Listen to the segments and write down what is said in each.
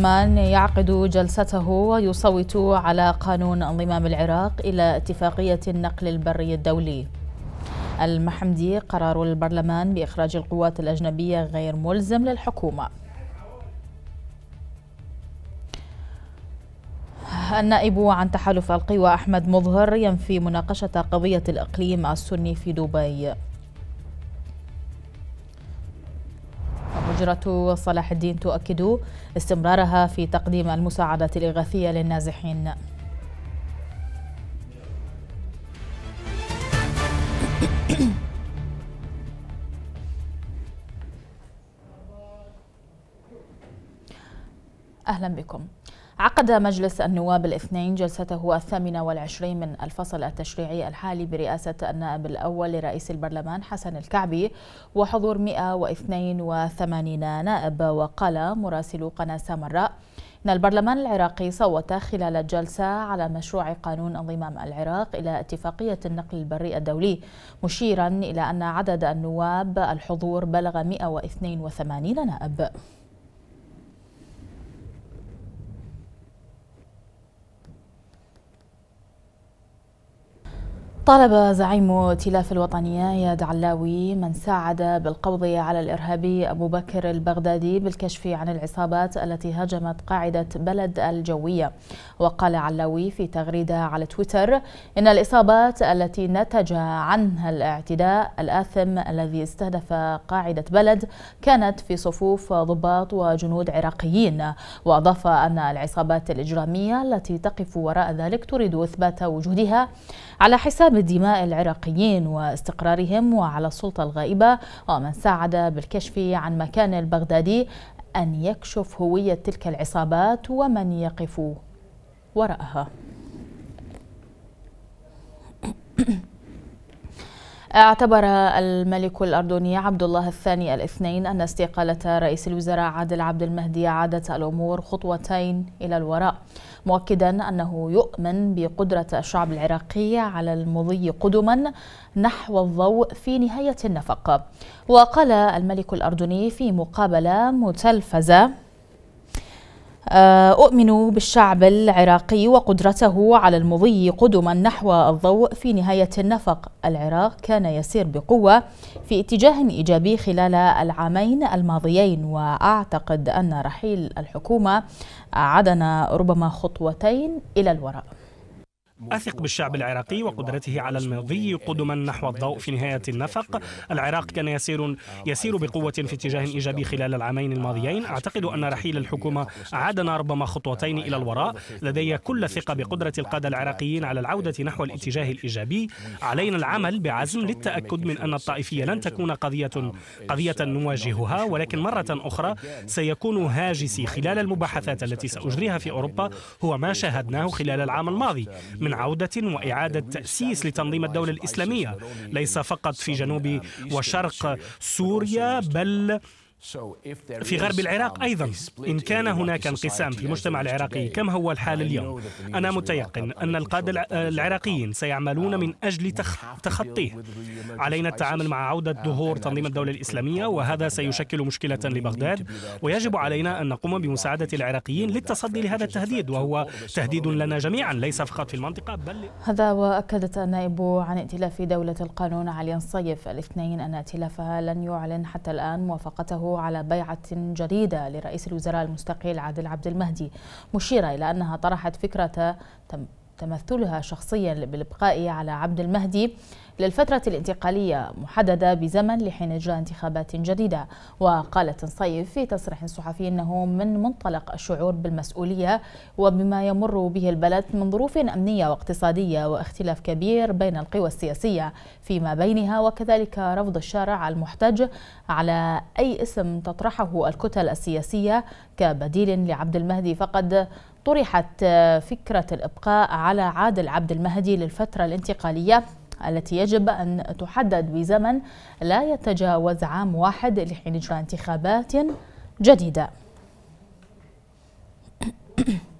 من يعقد جلسته ويصوت على قانون انضمام العراق إلى اتفاقية النقل البري الدولي. المحمدي قرار البرلمان بإخراج القوات الأجنبية غير ملزم للحكومة. النائب عن تحالف القوى أحمد مظهر ينفي مناقشة قضية الإقليم السني في دبي. مجرة صلاح الدين تؤكد استمرارها في تقديم المساعدة الإغاثية للنازحين. أهلا بكم. عقد مجلس النواب الاثنين جلسته الثامنة والعشرين من الفصل التشريعي الحالي برئاسة النائب الأول لرئيس البرلمان حسن الكعبي وحضور 182 نائب وقال مراسل قناة سامراء إن البرلمان العراقي صوت خلال الجلسة على مشروع قانون انضمام العراق إلى اتفاقية النقل البري الدولي مشيرا إلى أن عدد النواب الحضور بلغ 182 نائب. طالب زعيم ائتلاف الوطنية اياد علاوي من ساعد بالقبض على الارهابي أبو بكر البغدادي بالكشف عن العصابات التي هاجمت قاعدة بلد الجوية. وقال علاوي في تغريدة على تويتر إن الإصابات التي نتج عنها الاعتداء الآثم الذي استهدف قاعدة بلد كانت في صفوف ضباط وجنود عراقيين. وأضاف أن العصابات الإجرامية التي تقف وراء ذلك تريد إثبات وجودها على حساب دماء العراقيين واستقرارهم وعلى السلطة الغائبة ومن ساعد بالكشف عن مكان البغدادي أن يكشف هوية تلك العصابات ومن يقف وراءها. اعتبر الملك الأردني عبد الله الثاني الاثنين أن استقالة رئيس الوزراء عادل عبد المهدي عادت الأمور خطوتين إلى الوراء مؤكدا أنه يؤمن بقدرة الشعب العراقي على المضي قدما نحو الضوء في نهاية النفق. وقال الملك الأردني في مقابلة متلفزة أؤمن بالشعب العراقي وقدرته على المضي قدما نحو الضوء في نهاية النفق. العراق كان يسير بقوة في اتجاه إيجابي خلال العامين الماضيين وأعتقد أن رحيل الحكومة عدنا ربما خطوتين إلى الوراء. أثق بالشعب العراقي وقدرته على المضي قدما نحو الضوء في نهاية النفق. العراق كان يسير يسير بقوة في اتجاه إيجابي خلال العامين الماضيين. أعتقد أن رحيل الحكومة أعادنا ربما خطوتين إلى الوراء. لدي كل ثقة بقدرة القادة العراقيين على العودة نحو الاتجاه الإيجابي. علينا العمل بعزم للتأكد من أن الطائفية لن تكون قضية قضية نواجهها ولكن مرة أخرى سيكون هاجسي خلال المباحثات التي سأجريها في أوروبا هو ما شاهدناه خلال العام الماضي. من من عودة وإعادة تأسيس لتنظيم الدولة الإسلامية. ليس فقط في جنوب وشرق سوريا بل في غرب العراق أيضا. إن كان هناك انقسام في المجتمع العراقي كما هو الحال اليوم؟ أنا متيقن أن القادة العراقيين سيعملون من أجل تخطيه علينا التعامل مع عودة ظهور تنظيم الدولة الإسلامية وهذا سيشكل مشكلة لبغداد. ويجب علينا أن نقوم بمساعدة العراقيين للتصدي لهذا التهديد وهو تهديد لنا جميعا ليس فقط في المنطقة بل هذا وأكدت النائب عن ائتلاف دولة القانون علي الصيف الاثنين أن ائتلافها لن يعلن حتى الآن موافقته على بيعة جديدة لرئيس الوزراء المستقيل عادل عبد المهدي مشيرة إلى أنها طرحت فكرة تمثلها شخصيا بالإبقاء على عبد المهدي. للفترة الانتقالية محددة بزمن لحين إجراء انتخابات جديدة. وقالت صيف في تصريح صحفي أنه من منطلق الشعور بالمسؤولية وبما يمر به البلد من ظروف أمنية واقتصادية واختلاف كبير بين القوى السياسية فيما بينها وكذلك رفض الشارع المحتج على أي اسم تطرحه الكتل السياسية. كبديل لعبد المهدي فقد طرحت فكرة الإبقاء على عادل عبد المهدي للفترة الانتقالية. التي يجب أن تحدد بزمن لا يتجاوز عام واحد لحين إجراء انتخابات جديدة.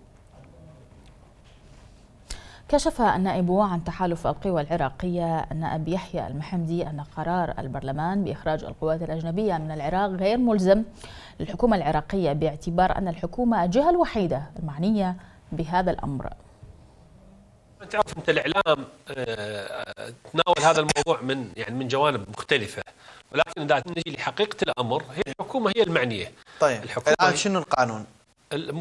كشف النائب عن تحالف القوى العراقية النائب يحيى المحمدي أن قرار البرلمان بإخراج القوات الأجنبية من العراق غير ملزم للحكومة العراقية باعتبار أن الحكومة الجهة الوحيدة المعنية بهذا الأمر. تعرف أنت الإعلام آه، تناول هذا الموضوع من يعني من جوانب مختلفة. ولكن إذا نجي لحقيقة الأمر هي الحكومة هي المعنيه طيب الحكومة الآن شنو القانون؟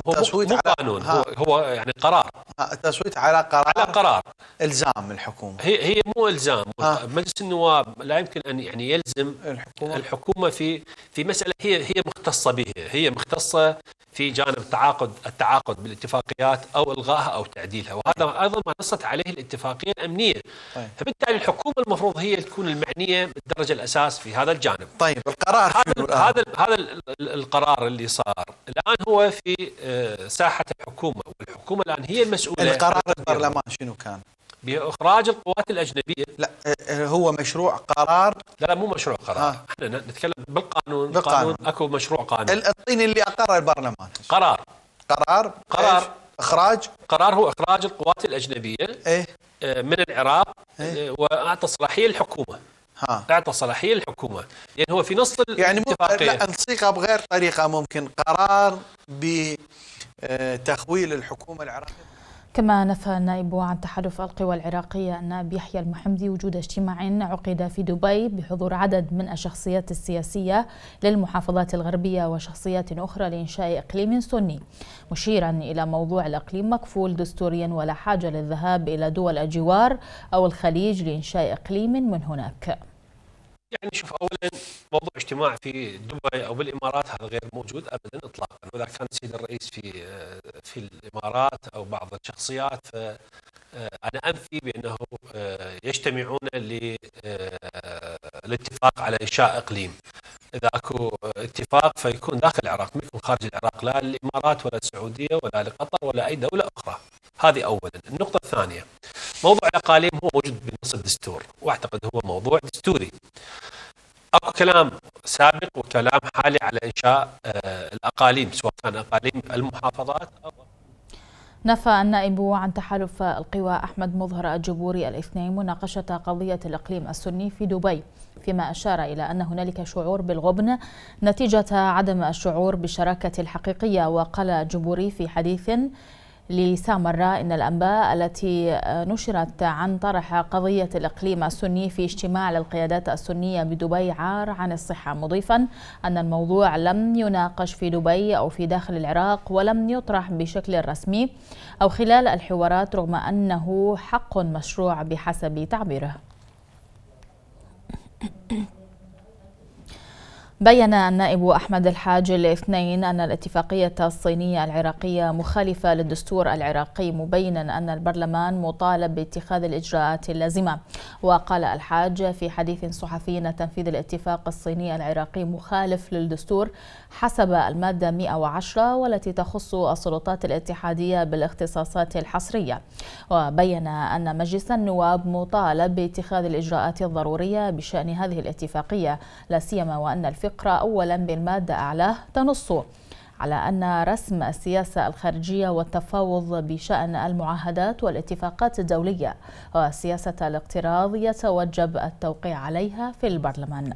هو تصويت مو قانون هو هو يعني قرار. التصويت على قرار على قرار. إلزام الحكومة. هي هي مو إلزام. مجلس النواب لا يمكن أن يعني يلزم الحكومة. الحكومة في في مسألة هي هي مختصة به هي مختصة في جانب التعاقد التعاقد بالاتفاقيات أو الغائها أو تعديلها. وهذا أيضا ما نصت عليه الاتفاقية الأمنية. طيب. فبالتالي الحكومة المفروض هي تكون المعنية بالدرجة الأساس في هذا الجانب. طيب القرار هذا هذا هذا القرار اللي صار الآن هو في آه، ساحة الحكومة. والحكومة الآن هي المسؤولة. القرار البرلمان شنو كان؟ بإخراج القوات الأجنبية. لا آه، آه، هو مشروع قرار. لا لا مو مشروع قرار. آه. إحنا نتكلم بالقانون. بالقانون. أكو مشروع قانون. الطين اللي اقر البرلمان. قرار. قرار. قرار. إخراج. قرار هو إخراج القوات الأجنبية إيه. من العراق إيه؟ وأعطى صلاحية للحكومه ها. أعطى صلاحية للحكومه يعني هو في نص يعني الاتفاقية. لا نصيغها بغير طريقة ممكن. قرار بتخويل الحكومة العراقية. كما نفى النائب عن تحالف القوى العراقية النائب يحيى المحمدي وجود اجتماع عقد في دبي بحضور عدد من الشخصيات السياسية للمحافظات الغربية وشخصيات أخرى لإنشاء إقليم سني. مشيرا إلى موضوع الإقليم مكفول دستوريا ولا حاجة للذهاب إلى دول الجوار أو الخليج لإنشاء إقليم من هناك. يعني شوف اولا موضوع اجتماع في دبي أو بالإمارات هذا غير موجود ابدا اطلاقا. وإذا كان السيد الرئيس في في الإمارات أو بعض الشخصيات ف أنا أنفي بأنه يجتمعون للاتفاق على إنشاء إقليم. إذا أكو اتفاق فيكون داخل العراق ما يكون خارج العراق لا للامارات ولا السعودية ولا لقطر ولا أي دولة أخرى. هذه اولا. النقطة الثانية موضوع الأقاليم هو موجود بنص الدستور وأعتقد هو موضوع دستوري. أكو كلام سابق وكلام حالي على إنشاء آه، الأقاليم سواء كان أقاليم المحافظات أو نفى النائب عن تحالف القوى أحمد مظهر الجبوري الاثنين مناقشة قضية الإقليم السني في دبي فيما أشار إلى أن هنالك شعور بالغبن نتيجة عدم الشعور بالشراكة الحقيقية وقال الجبوري في حديث لسامرة إن الأنباء التي نشرت عن طرح قضية الإقليم السني في اجتماع للقيادات السنية بدبي عار عن الصحة مضيفا أن الموضوع لم يناقش في دبي أو في داخل العراق ولم يطرح بشكل رسمي أو خلال الحوارات رغم أنه حق مشروع بحسب تعبيره. بين النائب أحمد الحاج الاثنين أن الاتفاقية الصينية العراقية مخالفة للدستور العراقي مبينا أن البرلمان مطالب باتخاذ الإجراءات اللازمة. وقال الحاج في حديث صحفي أن تنفيذ الاتفاق الصيني العراقي مخالف للدستور حسب المادة 110 والتي تخص السلطات الاتحادية بالاختصاصات الحصرية. وبين أن مجلس النواب مطالب باتخاذ الإجراءات الضرورية بشأن هذه الاتفاقية لا سيما وأن الفقرة أولا بالمادة أعلاه تنص على أن رسم السياسة الخارجية والتفاوض بشأن المعاهدات والاتفاقات الدولية وسياسة الاقتراض يتوجب التوقيع عليها في البرلمان.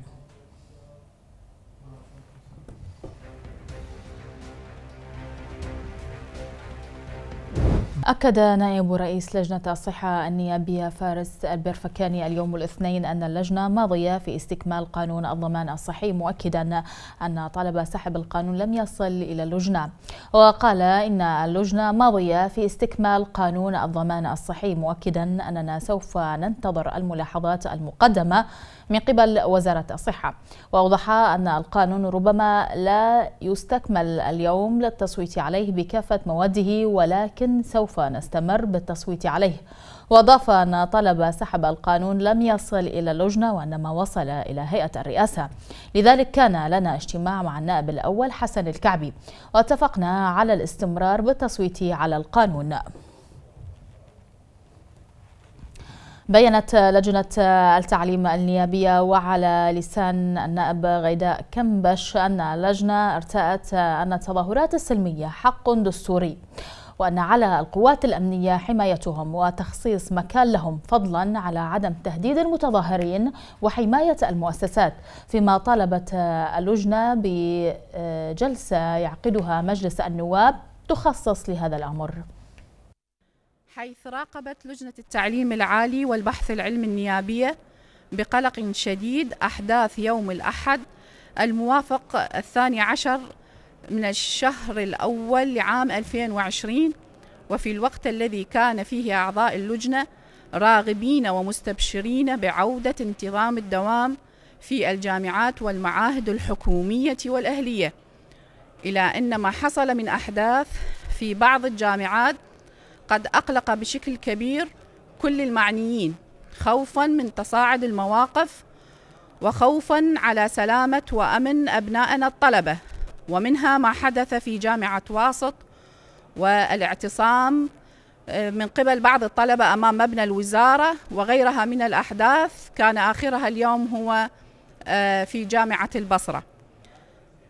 أكد نائب رئيس لجنة الصحة النيابية فارس البرفكاني اليوم الاثنين أن اللجنة ماضية في استكمال قانون الضمان الصحي مؤكدا أن طلب سحب القانون لم يصل إلى اللجنة. وقال إن اللجنة ماضية في استكمال قانون الضمان الصحي مؤكدا أننا سوف ننتظر الملاحظات المقدمة من قبل وزارة الصحة. وأوضح أن القانون ربما لا يستكمل اليوم للتصويت عليه بكافة مواده ولكن سوف نستمر بالتصويت عليه. وأضاف أن طلب سحب القانون لم يصل إلى اللجنة وإنما وصل إلى هيئة الرئاسة. لذلك كان لنا اجتماع مع النائب الأول حسن الكعبي. واتفقنا على الاستمرار بالتصويت على القانون. بينت لجنة التعليم النيابية وعلى لسان النائب غيداء كمبش أن اللجنة ارتأت أن التظاهرات السلمية حق دستوري وأن على القوات الأمنية حمايتهم وتخصيص مكان لهم فضلا على عدم تهديد المتظاهرين وحماية المؤسسات فيما طالبت اللجنة بجلسة يعقدها مجلس النواب تخصص لهذا الأمر. حيث راقبت لجنة التعليم العالي والبحث العلمي النيابية بقلق شديد أحداث يوم الأحد الموافق الثاني عشر من الشهر الأول لعام 2020 وفي الوقت الذي كان فيه أعضاء اللجنة راغبين ومستبشرين بعودة انتظام الدوام في الجامعات والمعاهد الحكومية والأهلية. إلى أن ما حصل من أحداث في بعض الجامعات قد أقلق بشكل كبير كل المعنيين خوفا من تصاعد المواقف وخوفا على سلامة وأمن أبنائنا الطلبة. ومنها ما حدث في جامعة واسط والإعتصام آه، من قبل بعض الطلبة أمام مبنى الوزارة وغيرها من الأحداث. كان آخرها اليوم هو آه، في جامعة البصرة.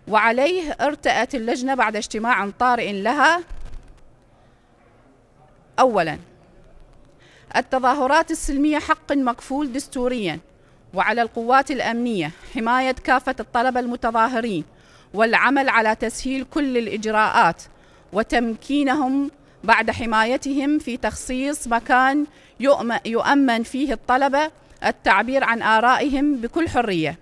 وعليه ارتأت اللجنة بعد اجتماع طارئ لها. أولا التظاهرات السلمية حق مكفول دستوريا وعلى القوات الأمنية حماية كافة الطلبة المتظاهرين والعمل على تسهيل كل الإجراءات وتمكينهم بعد حمايتهم في تخصيص مكان يؤمن فيه الطلبة التعبير عن آرائهم بكل حرية.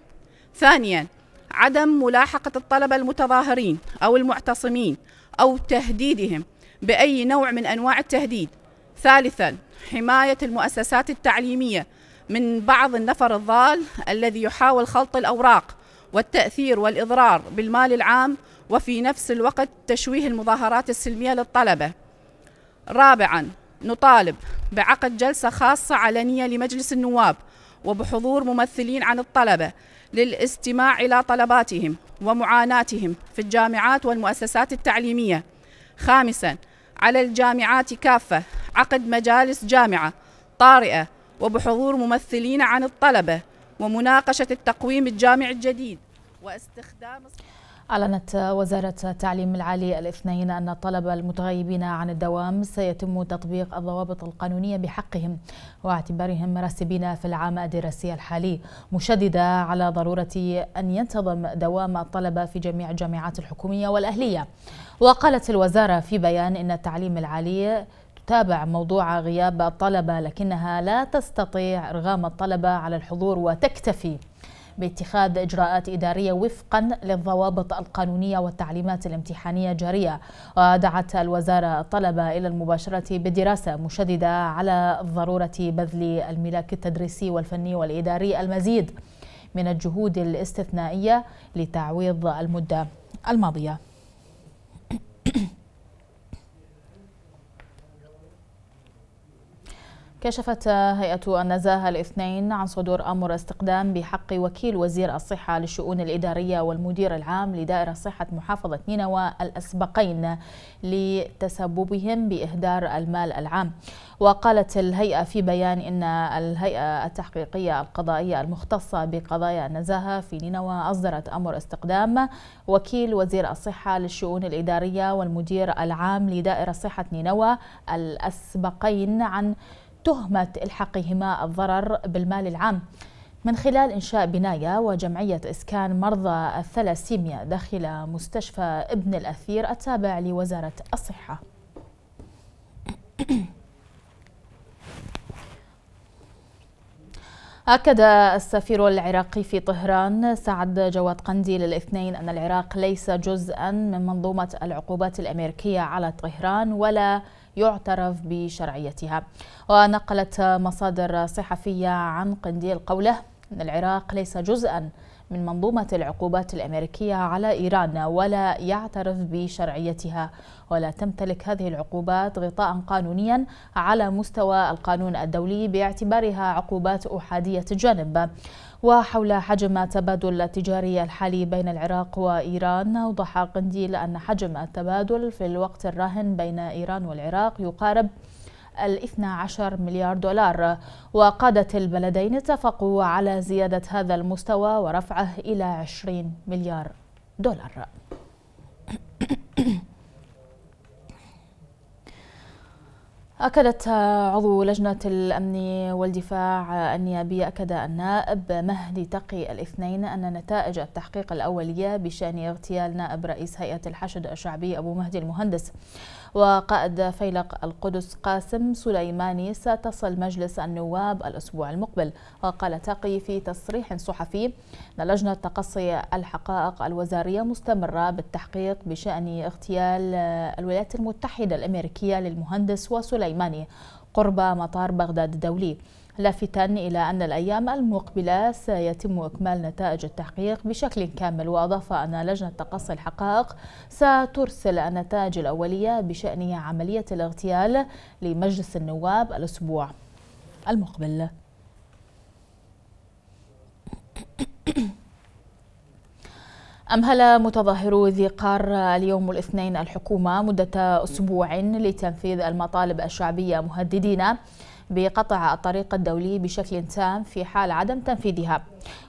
ثانياً عدم ملاحقة الطلبة المتظاهرين أو المعتصمين أو تهديدهم بأي نوع من أنواع التهديد. ثالثاً حماية المؤسسات التعليمية من بعض النفر الضال الذي يحاول خلط الأوراق والتأثير والإضرار بالمال العام وفي نفس الوقت تشويه المظاهرات السلمية للطلبة. رابعا نطالب بعقد جلسة خاصة علنية لمجلس النواب وبحضور ممثلين عن الطلبة للاستماع إلى طلباتهم ومعاناتهم في الجامعات والمؤسسات التعليمية. خامسا على الجامعات كافة عقد مجالس جامعة طارئة وبحضور ممثلين عن الطلبة ومناقشة التقويم الجامعي الجديد واستخدام أعلنت وزارة التعليم العالي الاثنين أن الطلبة المتغيبين عن الدوام سيتم تطبيق الضوابط القانونية بحقهم واعتبارهم مراسبين في العام الدراسي الحالي مشددة على ضرورة أن ينتظم دوام الطلبة في جميع الجامعات الحكومية والأهلية. وقالت الوزارة في بيان إن التعليم العالي تتابع موضوع غياب الطلبة لكنها لا تستطيع إرغام الطلبة على الحضور وتكتفي باتخاذ إجراءات إدارية وفقا للضوابط القانونية والتعليمات الامتحانية الجارية. ودعت الوزارة الطلبة إلى المباشرة بالدراسة مشددة على ضرورة بذل الملاك التدريسي والفني والإداري المزيد من الجهود الاستثنائية لتعويض المدة الماضية. كشفت هيئة النزاهة الاثنين عن صدور أمر استقدام بحق وكيل وزير الصحة للشؤون الإدارية والمدير العام لدائرة صحة محافظة نينوى الأسبقين لتسببهم بإهدار المال العام. وقالت الهيئة في بيان إن الهيئة التحقيقية القضائية المختصة بقضايا النزاهة في نينوى أصدرت أمر استقدام وكيل وزير الصحة للشؤون الإدارية والمدير العام لدائرة صحة نينوى الأسبقين عن تهمة إلحاقهما الضرر بالمال العام. من خلال إنشاء بناية وجمعية إسكان مرضى الثلاسيميا داخل مستشفى ابن الأثير التابع لوزارة الصحة. أكد السفير العراقي في طهران سعد جواد قنديل الاثنين أن العراق ليس جزءا من منظومة العقوبات الأمريكية على طهران ولا يعترف بشرعيتها. ونقلت مصادر صحفية عن قنديل قوله أن العراق ليس جزءا من منظومة العقوبات الأمريكية على إيران ولا يعترف بشرعيتها ولا تمتلك هذه العقوبات غطاء قانونيا على مستوى القانون الدولي باعتبارها عقوبات أحادية الجانب وحول حجم التبادل التجاري الحالي بين العراق وإيران أوضح قنديل أن حجم التبادل في الوقت الراهن بين إيران والعراق يقارب الاثنى عشر مليار دولار. وقادة البلدين اتفقوا على زيادة هذا المستوى ورفعه إلى 20 مليار دولار. أكدت عضو لجنة الأمن والدفاع النيابي أكد النائب مهدي تقي الاثنين أن نتائج التحقيق الأولية بشأن اغتيال نائب رئيس هيئة الحشد الشعبي أبو مهدي المهندس. وقائد فيلق القدس قاسم سليماني ستصل مجلس النواب الأسبوع المقبل. وقال تقي في تصريح صحفي أن لجنة تقصي الحقائق الوزارية مستمرة بالتحقيق بشأن اغتيال الولايات المتحدة الأمريكية للمهندس وسليماني قرب مطار بغداد الدولي. لافتا إلى أن الأيام المقبلة سيتم إكمال نتائج التحقيق بشكل كامل وأضاف أن لجنة تقصي الحقائق سترسل النتائج الأولية بشأن عملية الاغتيال لمجلس النواب الأسبوع المقبل. أمهل متظاهرو ذي قار اليوم الاثنين الحكومة مدة أسبوع لتنفيذ المطالب الشعبية مهددين؟ بقطع الطريق الدولي بشكل تام في حال عدم تنفيذها.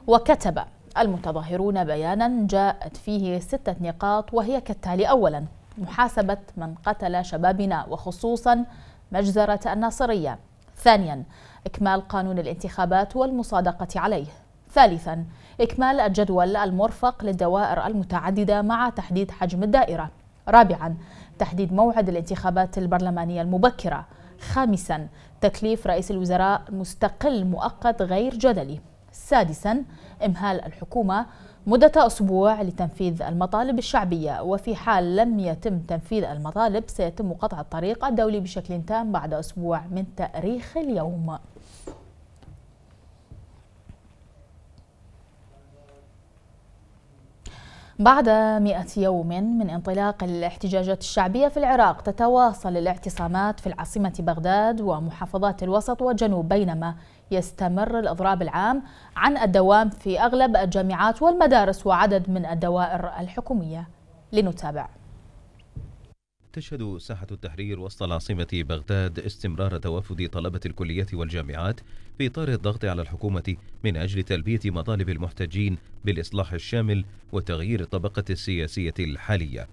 وكتب المتظاهرون بيانا جاءت فيه ستة نقاط وهي كالتالي أولا محاسبة من قتل شبابنا وخصوصا مجزرة الناصرية. ثانيا إكمال قانون الانتخابات والمصادقة عليه. ثالثا إكمال الجدول المرفق للدوائر المتعددة مع تحديد حجم الدائرة. رابعا تحديد موعد الانتخابات البرلمانية المبكرة. خامسا تكليف رئيس الوزراء مستقل مؤقت غير جدلي. سادسا إمهال الحكومة مدة أسبوع لتنفيذ المطالب الشعبية. وفي حال لم يتم تنفيذ المطالب سيتم قطع الطريق الدولي بشكل تام بعد أسبوع من تأريخ اليوم. بعد مئة يوم من انطلاق الاحتجاجات الشعبية في العراق تتواصل الاعتصامات في العاصمة بغداد ومحافظات الوسط والجنوب بينما يستمر الإضراب العام عن الدوام في أغلب الجامعات والمدارس وعدد من الدوائر الحكومية. لنتابع. تشهد ساحة التحرير وسط العاصمة بغداد استمرار توافد طلبة الكليات والجامعات في إطار الضغط على الحكومة من أجل تلبية مطالب المحتجين بالإصلاح الشامل وتغيير الطبقة السياسية الحالية.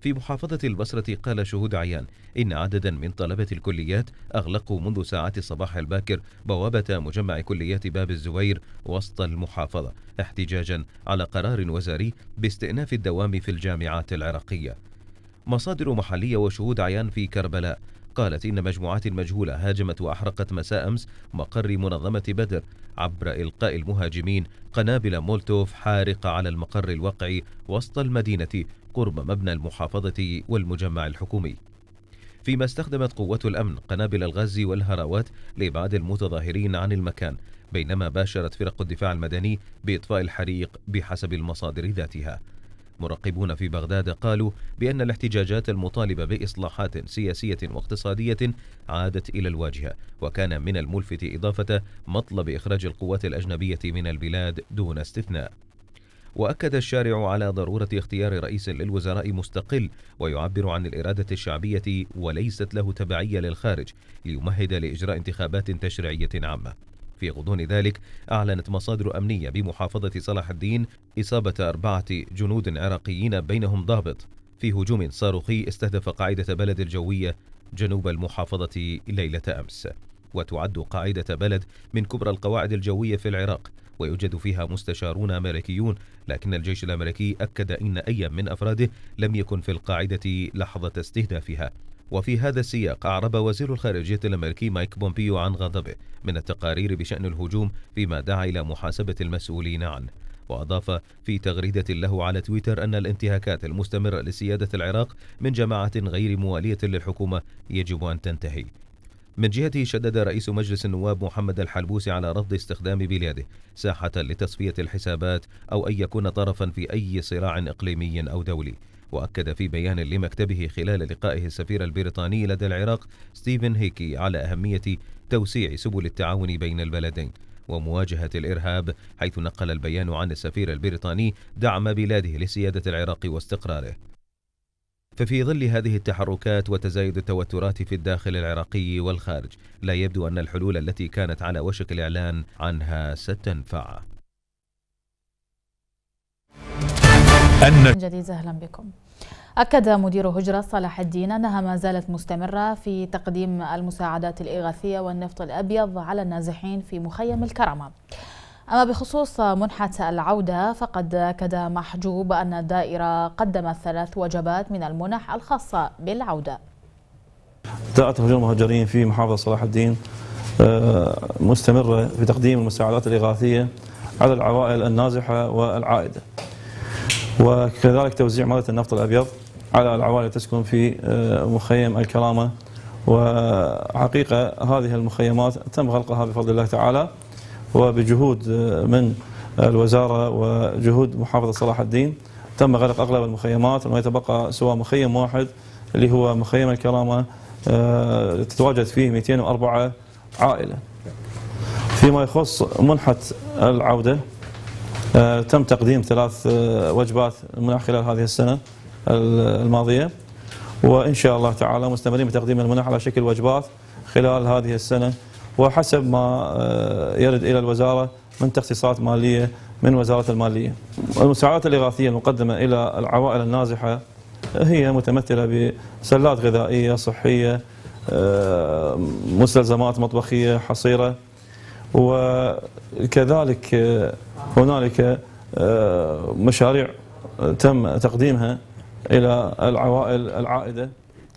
في محافظة البصرة قال شهود عيان إن عددا من طلبة الكليات أغلقوا منذ ساعات الصباح الباكر بوابة مجمع كليات باب الزوير وسط المحافظة احتجاجا على قرار وزاري باستئناف الدوام في الجامعات العراقية. مصادر محلية وشهود عيان في كربلاء. قالت إن مجموعات مجهولة هاجمت وأحرقت مساء أمس مقر منظمة بدر عبر إلقاء المهاجمين قنابل مولتوف حارقة على المقر الواقع وسط المدينة قرب مبنى المحافظة والمجمع الحكومي. فيما استخدمت قوات الأمن قنابل الغاز والهراوات لإبعاد المتظاهرين عن المكان بينما باشرت فرق الدفاع المدني بإطفاء الحريق بحسب المصادر ذاتها. مراقبون في بغداد قالوا بأن الاحتجاجات المطالبة بإصلاحات سياسية واقتصادية عادت إلى الواجهة وكان من الملفت إضافة مطلب إخراج القوات الأجنبية من البلاد دون استثناء. وأكد الشارع على ضرورة اختيار رئيس للوزراء مستقل ويعبر عن الإرادة الشعبية وليست له تبعية للخارج ليمهد لإجراء انتخابات تشريعية عامة. في غضون ذلك أعلنت مصادر أمنية بمحافظة صلاح الدين إصابة أربعة جنود عراقيين بينهم ضابط. في هجوم صاروخي استهدف قاعدة بلد الجوية جنوب المحافظة ليلة أمس. وتعد قاعدة بلد من كبرى القواعد الجوية في العراق ويوجد فيها مستشارون أمريكيون لكن الجيش الأمريكي أكد إن أي من أفراده لم يكن في القاعدة لحظة استهدافها. وفي هذا السياق أعرب وزير الخارجية الأمريكي مايك بومبيو عن غضبه من التقارير بشأن الهجوم فيما دعا إلى محاسبة المسؤولين عنه. وأضاف في تغريدة له على تويتر أن الانتهاكات المستمرة لسيادة العراق من جماعة غير موالية للحكومة يجب أن تنتهي. من جهته شدد رئيس مجلس النواب محمد الحلبوسي على رفض استخدام بلاده ساحة لتصفية الحسابات أو أن يكون طرفا في أي صراع إقليمي أو دولي. وأكد في بيان لمكتبه خلال لقائه السفير البريطاني لدى العراق ستيفن هيكي على أهمية توسيع سبل التعاون بين البلدين ومواجهة الإرهاب حيث نقل البيان عن السفير البريطاني دعم بلاده لسيادة العراق واستقراره. ففي ظل هذه التحركات وتزايد التوترات في الداخل العراقي والخارج لا يبدو أن الحلول التي كانت على وشك الإعلان عنها ستنفع. من جديد أهلا بكم. أكد مدير هجرة صلاح الدين أنها ما زالت مستمرة في تقديم المساعدات الإغاثية والنفط الأبيض على النازحين في مخيم الكرمة أما بخصوص منحة العودة فقد أكد محجوب أن الدائرة قدمت ثلاث وجبات من المنح الخاصة بالعودة. دائرة هجوم المهاجرين في محافظة صلاح الدين آه، مستمرة في تقديم المساعدات الإغاثية على العوائل النازحة والعائدة. وكذلك توزيع مادة النفط الأبيض على العوائل تسكن في آه، مخيم الكرامة. وحقيقة هذه المخيمات تم غلقها بفضل الله تعالى. وبجهود آه، من الوزارة وجهود محافظة صلاح الدين تم غلق أغلب المخيمات ويتبقى سوى مخيم واحد اللي هو مخيم الكرامة آه، تتواجد فيه 204 عائلة. فيما يخص منحة العودة تم تقديم ثلاث وجبات من خلال هذه السنة الماضية. وإن شاء الله تعالى مستمرين بتقديم المنح على شكل وجبات خلال هذه السنة. وحسب ما آه، يرد إلى الوزارة من تخصيصات مالية من وزارة المالية. المساعدات الإغاثية المقدمة إلى العوائل النازحة هي متمثلة بسلات غذائية صحية آه، مستلزمات مطبخية حصيرة. وكذلك آه، هنالك مشاريع تم تقديمها إلى العوائل العائدة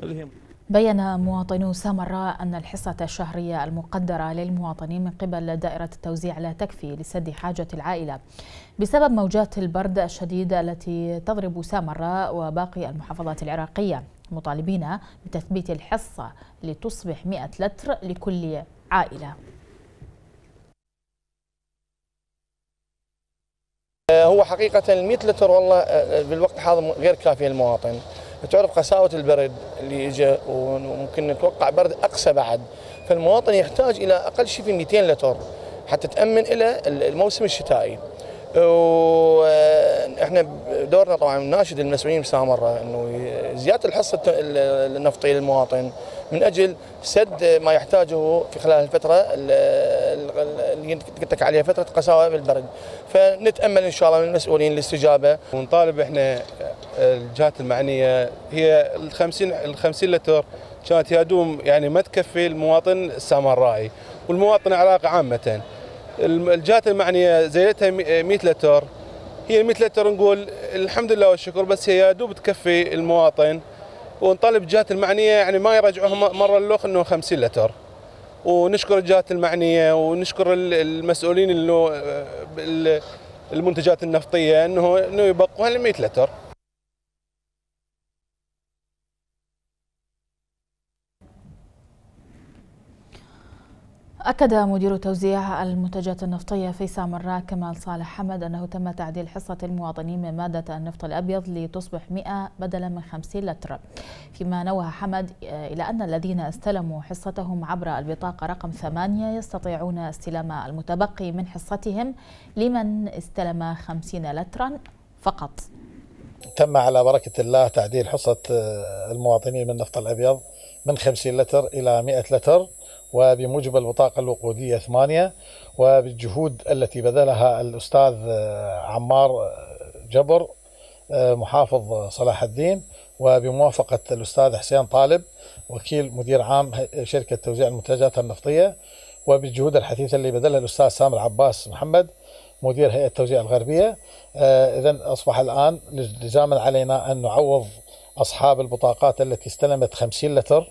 اللي هي بين مواطنو سامراء أن الحصة الشهرية المقدرة للمواطنين من قبل دائرة التوزيع لا تكفي لسد حاجة العائلة. بسبب موجات البرد الشديدة التي تضرب سامراء وباقي المحافظات العراقية مطالبين بتثبيت الحصة لتصبح 100 لتر لكل عائلة. هو حقيقة ال 100 لتر والله آه، بالوقت الحاضر غير كافية للمواطن تعرف قساوة البرد اللي اجى وممكن نتوقع برد أقسى بعد. فالمواطن يحتاج إلى أقل شيء في 200 لتر حتى تأمن إلى الموسم الشتائي. وإحنا دورنا طبعا ناشد المسؤولين مسامرة إنه زيادة الحصه النفطيه للمواطن. من أجل سد ما يحتاجه في خلال الفترة اللي قلت لك عليها فترة قساوة بالبرد. فنتأمل إن شاء الله من المسؤولين الاستجابه ونطالب إحنا الجهات المعنية هي ال 50 ال 50 لتر كانت يدوم يعني ما تكفي المواطن السامرائي والمواطن العراقي عامة. الجهات المعنية زيدتها 100 لتر. هي 100 لتر نقول الحمد لله والشكر بس هي دوب تكفي المواطن. ونطالب الجهات المعنية يعني ما يرجعوها مرة الاخ إنه 50 لتر. ونشكر الجهات المعنية ونشكر المسؤولين انه المنتجات النفطية انه إنه يبقوها ل 100 لتر. أكد مدير توزيع المنتجات النفطية في سامراء كمال صالح حمد أنه تم تعديل حصة المواطنين من مادة النفط الأبيض لتصبح 100 بدلا من 50 لتر فيما نوه حمد إلى أن الذين استلموا حصتهم عبر البطاقة رقم 8 يستطيعون استلام المتبقي من حصتهم لمن استلم 50 لترا فقط. تم على بركة الله تعديل حصة المواطنين من النفط الأبيض من 50 لتر إلى 100 لتر. وبموجب البطاقة الوقودية ثمانية وبالجهود التي بذلها الأستاذ آه، عمار آه، جبر آه، محافظ صلاح الدين وبموافقة الأستاذ حسين طالب وكيل مدير عام شركة توزيع المنتجات النفطية وبالجهود الحثيثة اللي بذلها الأستاذ سامر عباس محمد مدير هيئة التوزيع الغربية. إذا أصبح الآن لزاما علينا أن نعوض أصحاب البطاقات التي استلمت 50 لتر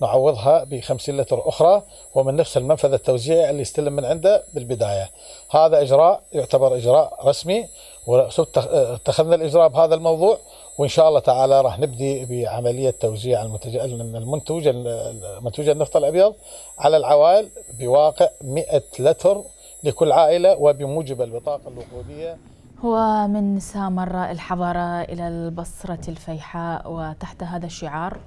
نعوضها ب 50 لتر أخرى ومن نفس المنفذ التوزيعي اللي استلم من عنده بالبداية. هذا إجراء يعتبر إجراء رسمي واتخذنا الإجراء بهذا الموضوع وإن شاء الله تعالى راح نبدي بعملية توزيع المنتج المنتوج المنتوج النفط الأبيض على العوائل بواقع 100 لتر لكل عائلة وبموجب البطاقة الوقودية. هو من سامر الحضارة إلى البصرة الفيحاء وتحت هذا الشعار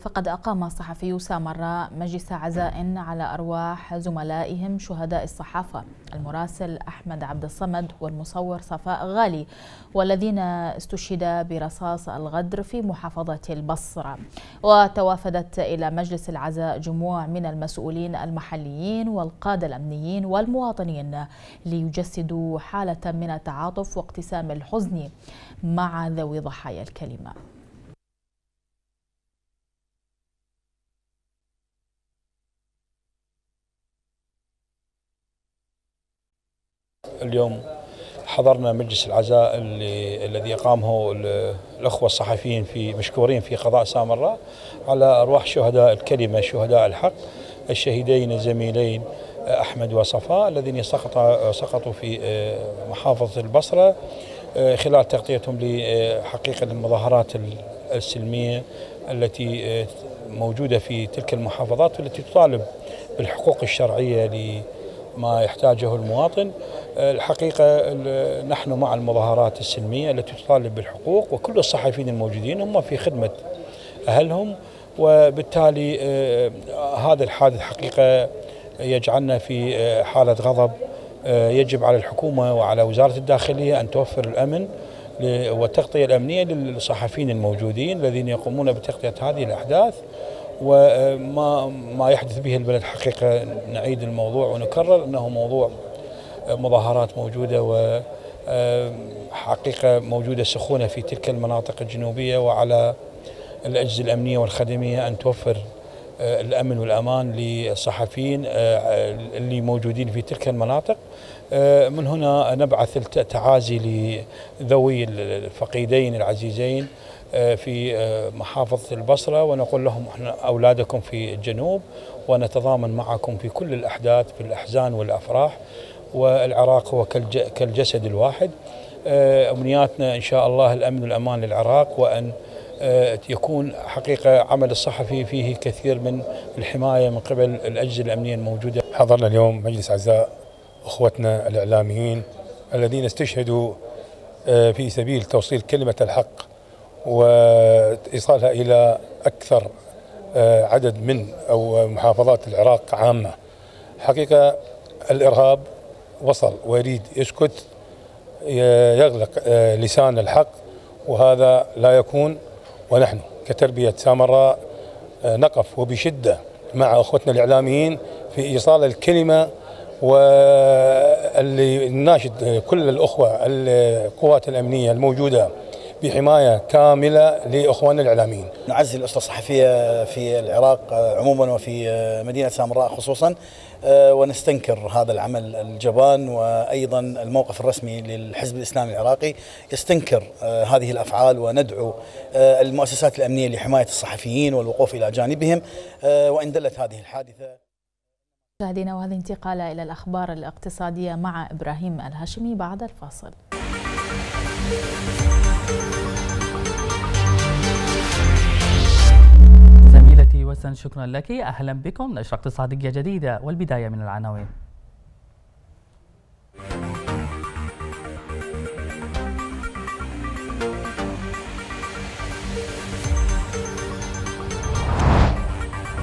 فقد أقام صحفي سامراء مجلس عزاء على أرواح زملائهم شهداء الصحافة المراسل أحمد عبد الصمد والمصور صفاء غالي والذين استشهد برصاص الغدر في محافظة البصرة. وتوافدت إلى مجلس العزاء جموع من المسؤولين المحليين والقادة الأمنيين والمواطنين ليجسدوا حالة من التعاطف واقتسام الحزن مع ذوي ضحايا الكلمة. اليوم حضرنا مجلس العزاء اللي الذي أقامه الأخوة الصحفيين في مشكورين في قضاء سامراء على أرواح شهداء الكلمة شهداء الحق الشهيدين الزميلين أحمد وصفاء الذين سقط سقطوا في محافظة البصرة خلال تغطيتهم لحقيقة المظاهرات السلمية التي موجودة في تلك المحافظات والتي تطالب بالحقوق الشرعية لما يحتاجه المواطن. الحقيقة نحن مع المظاهرات السلمية التي تطالب بالحقوق وكل الصحفيين الموجودين هم في خدمة أهلهم وبالتالي هذا الحادث حقيقة يجعلنا في حالة غضب يجب على الحكومة وعلى وزارة الداخلية أن توفر الأمن والتغطية الأمنية للصحفيين الموجودين الذين يقومون بتغطية هذه الأحداث. وما ما يحدث به البلد حقيقة نعيد الموضوع ونكرر أنه موضوع مظاهرات موجودة وحقيقة موجودة سخونة في تلك المناطق الجنوبية وعلى الأجهزة الأمنية والخدمية أن توفر الأمن والأمان للصحفيين اللي موجودين في تلك المناطق. من هنا نبعث التعازي لذوي الفقيدين العزيزين في محافظة البصرة ونقول لهم إحنا أولادكم في الجنوب ونتضامن معكم في كل الأحداث في الأحزان والأفراح والعراق هو كالجسد الواحد. أمنياتنا إن شاء الله الأمن والأمان للعراق وأن يكون حقيقة عمل الصحفي فيه كثير من الحماية من قبل الأجهزة الأمنية الموجودة. حضرنا اليوم مجلس عزاء أخوتنا الإعلاميين الذين استشهدوا في سبيل توصيل كلمة الحق وإيصالها إلى أكثر عدد من أو محافظات العراق عامة. حقيقة الإرهاب وصل ويريد يسكت يغلق لسان الحق وهذا لا يكون. ونحن كتربية سامراء نقف وبشدة مع أخوتنا الإعلاميين في إيصال الكلمة واللي ناشد كل الأخوة القوات الأمنية الموجودة. بحماية كاملة لأخواننا الإعلاميين. نعزي الأسرة الصحفية في العراق عموما وفي مدينة سامراء خصوصا ونستنكر هذا العمل الجبان وأيضا الموقف الرسمي للحزب الإسلامي العراقي. يستنكر هذه الأفعال وندعو المؤسسات الأمنية لحماية الصحفيين والوقوف إلى جانبهم. وإن دلت هذه الحادثة. مشاهدينا وهذه انتقال إلى الأخبار الاقتصادية مع إبراهيم الهاشمي بعد الفاصل. وسن. شكرا لك. أهلا بكم. نشرة اقتصادية جديدة والبداية من العناوين.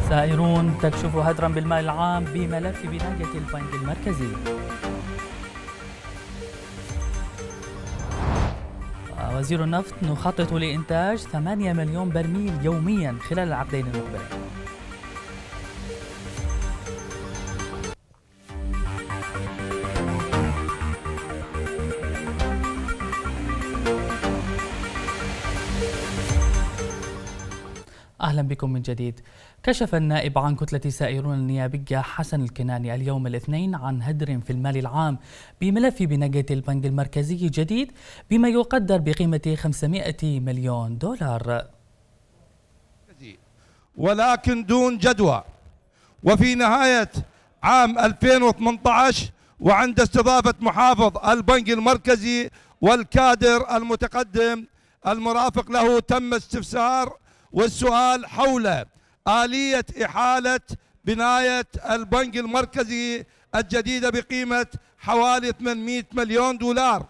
سائرون تكشف هدرا بالمال العام بملف بناية البنك المركزي. وزير النفط نخطط لإنتاج 8 مليون برميل يوميا خلال العقدين المقبلين. أهلا بكم من جديد. كشف النائب عن كتلة سائرون النيابية حسن الكناني اليوم الاثنين عن هدر في المال العام بملف بناية البنك المركزي جديد بما يقدر بقيمة 500 مليون دولار. ولكن دون جدوى وفي نهاية عام 2018 وعند استضافة محافظ البنك المركزي والكادر المتقدم المرافق له تم استفسار والسؤال حول آلية إحالة بناية البنك المركزي الجديدة بقيمة حوالي 800 مليون دولار.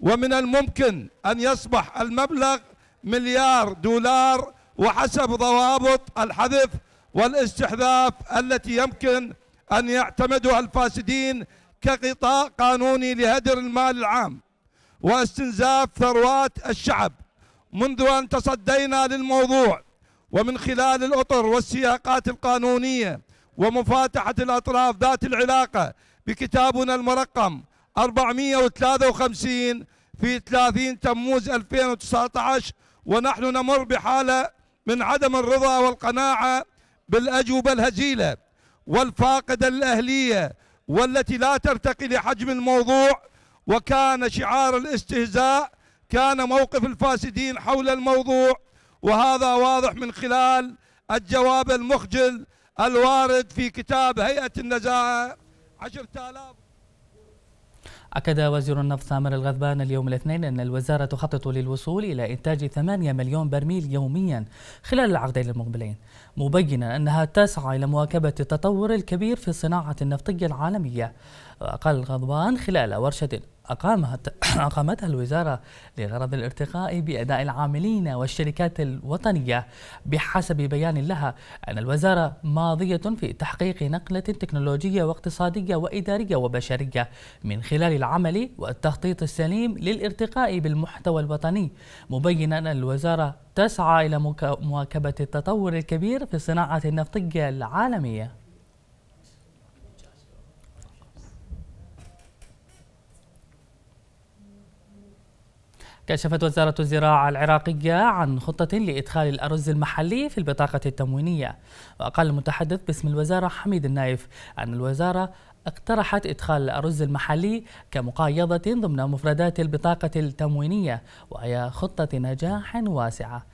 ومن الممكن أن يصبح المبلغ مليار دولار وحسب ضوابط الحذف والاستحذاف التي يمكن أن يعتمدها الفاسدين كغطاء قانوني لهدر المال العام واستنزاف ثروات الشعب. منذ أن تصدينا للموضوع ومن خلال الأطر والسياقات القانونية ومفاتحة الأطراف ذات العلاقة بكتابنا المرقم 453 في 30 تموز 2019 ونحن نمر بحالة من عدم الرضا والقناعة بالأجوبة الهزيلة والفاقدة الأهلية والتي لا ترتقي لحجم الموضوع وكان شعار الاستهزاء كان موقف الفاسدين حول الموضوع وهذا واضح من خلال الجواب المخجل الوارد في كتاب هيئة النزاهة 10000 أكد وزير النفط سامر الغذبان اليوم الاثنين أن الوزارة تخطط للوصول إلى إنتاج 8 مليون برميل يوميا خلال العقدين المقبلين مبينا أنها تسعى إلى مواكبة التطور الكبير في الصناعة النفطية العالمية. وقال الغضبان خلال ورشة أقامها أقامتها الوزارة لغرض الارتقاء بأداء العاملين والشركات الوطنية بحسب بيان لها أن الوزارة ماضية في تحقيق نقلة تكنولوجية واقتصادية وإدارية وبشرية من خلال العمل والتخطيط السليم للارتقاء بالمحتوى الوطني مبينا أن الوزارة تسعى إلى مواكبة التطور الكبير في الصناعة النفطية العالمية. كشفت وزارة الزراعة العراقية عن خطة لإدخال الأرز المحلي في البطاقة التموينية. وقال المتحدث باسم الوزارة حميد النايف أن الوزارة اقترحت إدخال الأرز المحلي كمقايضة ضمن مفردات البطاقة التموينية وهي خطة نجاح واسعة.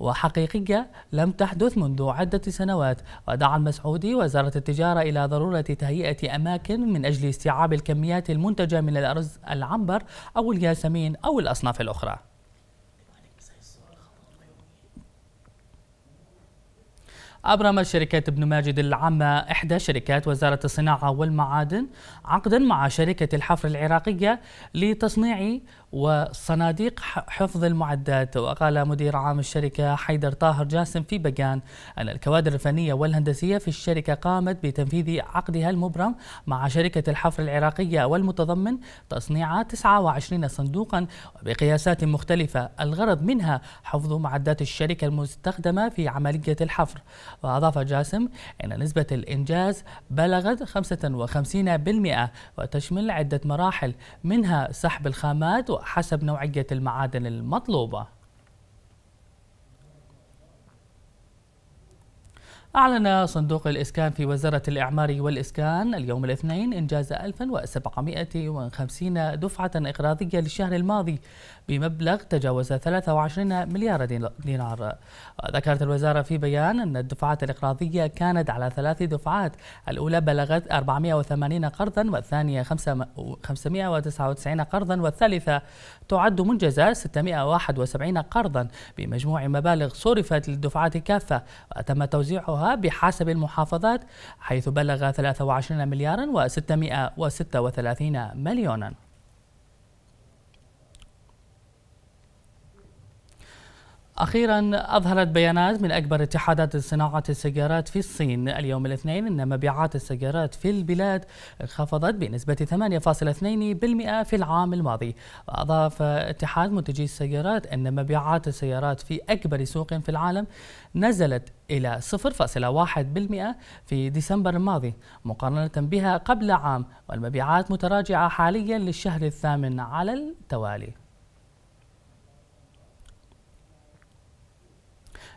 وحقيقية لم تحدث منذ عدة سنوات. ودعا المسعودي وزارة التجارة إلى ضرورة تهيئة أماكن من أجل استيعاب الكميات المنتجة من الأرز العنبر أو الياسمين أو الأصناف الأخرى. أبرمت شركة ابن ماجد العامة إحدى شركات وزارة الصناعة والمعادن عقدا مع شركة الحفر العراقية لتصنيع وصناديق حفظ المعدات وقال مدير عام الشركة حيدر طاهر جاسم في بيان أن الكوادر الفنية والهندسية في الشركة قامت بتنفيذ عقدها المبرم مع شركة الحفر العراقية والمتضمن تصنيع 29 صندوقا بقياسات مختلفة. الغرض منها حفظ معدات الشركة المستخدمة في عملية الحفر. وأضاف جاسم أن نسبة الإنجاز بلغت 55% وتشمل عدة مراحل منها سحب الخامات وحسب نوعية المعادن المطلوبة. أعلن صندوق الإسكان في وزارة الإعمار والإسكان اليوم الاثنين إنجاز 1750 دفعة إقراضية للشهر الماضي. بمبلغ تجاوز 23 مليار دينار. ذكرت الوزارة في بيان أن الدفعات الإقراضية كانت على ثلاث دفعات. الأولى بلغت 480 قرضا والثانية 599 قرضا والثالثة تعد منجزة 671 قرضا. بمجموع مبالغ صرفت للدفعات كافة وتم توزيعها بحسب المحافظات حيث بلغ 23 مليارا و636 مليونا. أخيرا أظهرت بيانات من أكبر اتحادات صناعة السيارات في الصين. اليوم الاثنين أن مبيعات السيارات في البلاد انخفضت بنسبة 8.2% في العام الماضي. وأضاف اتحاد منتجي السيارات أن مبيعات السيارات في أكبر سوق في العالم نزلت إلى 0.1% في ديسمبر الماضي مقارنة بها قبل عام. والمبيعات متراجعة حاليا للشهر الثامن على التوالي.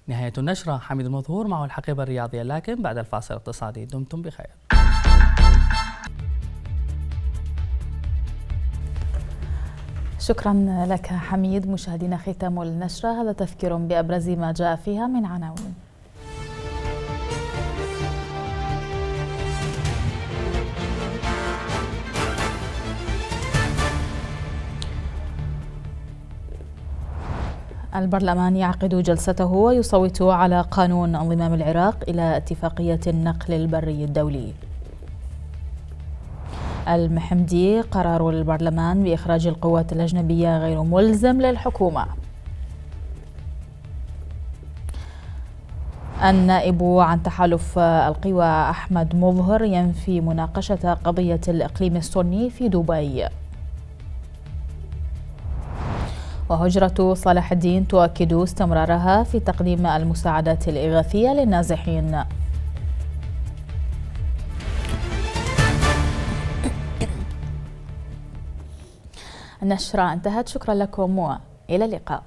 نهاية النشرة حميد المظهور معه الحقيبة الرياضية لكن بعد الفاصل الاقتصادي دمتم بخير. شكرا لك حميد مشاهدينا ختام النشرة هذا تذكير بأبرز ما جاء فيها من عناوين. البرلمان يعقد جلسته ويصوت على قانون انضمام العراق إلى اتفاقية النقل البري الدولي. المحمدي قرار البرلمان بإخراج القوات الأجنبية غير ملزم للحكومة. النائب عن تحالف القوى أحمد مظهر ينفي مناقشة قضية الإقليم السني في دبي. وهجرة صلاح الدين تؤكد استمرارها في تقديم المساعدات الإغاثية للنازحين. النشرة انتهت. شكرا لكم. وإلى اللقاء.